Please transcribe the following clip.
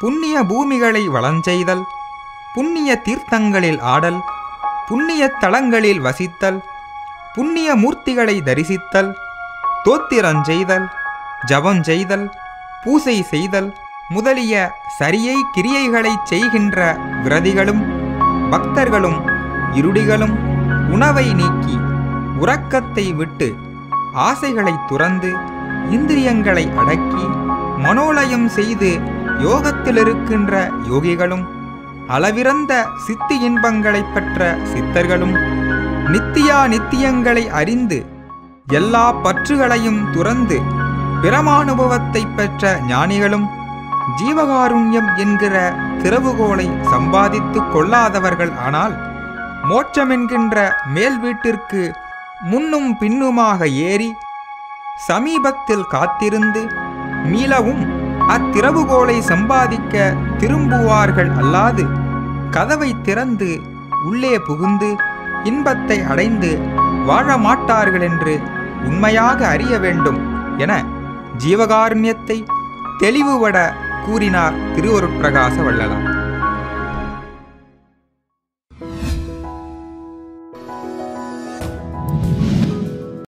புண்ணிய பூமிகளை வளஞ்செய்தல் புண்ணிய தீர்த்தங்களில் ஆடல் புண்ணிய தலங்களில் வசித்தல் புண்ணிய மூர்த்திகளை தரிசித்தல் தோத்திரஞ்செய்தல் ஜபஞ்செய்தல் பூசை செய்தல் முதலிய சரியை கிரியைகளைச் செய்கின்ற விரதிகளும் பக்தர்களும் இருடிகளும் உணவை நீக்கி உறக்கத்தை விட்டு ஆசைகளை துறந்து இந்திரியங்களை அடக்கி மனோலயம் செய்து யோகத்தில் இருக்கின்ற யோகிகளும் அளவிறந்த சித்தி இன்பங்களை பெற்ற சித்தர்களும் நித்தியா நித்தியங்களை அறிந்து எல்லா பற்றுகளையும் துறந்து பிரமானுபவத்தை பெற்ற ஞானிகளும் ஜீவகாருண்யம் என்கிற திறவுகோலை சம்பாதித்துக் கொள்ளாதவர்கள் ஆனால் மோட்சமென்கின்ற மேல் வீட்டிற்கு முன்னும் பின்னுமாக ஏறி சமீபத்தில் காத்திருந்து மீளவும் அத்திறவுகோலை சம்பாதிக்க திரும்புவார்கள் அல்லாது கதவை திறந்து உள்ளே புகுந்து இன்பத்தை அடைந்து வாழ மாட்டார்கள் என்று உண்மையாக அறிய வேண்டும் என ஜீவகாருண்யத்தை தெளிவுபட கூறினார் திருவருட்பிரகாச வள்ளலார்.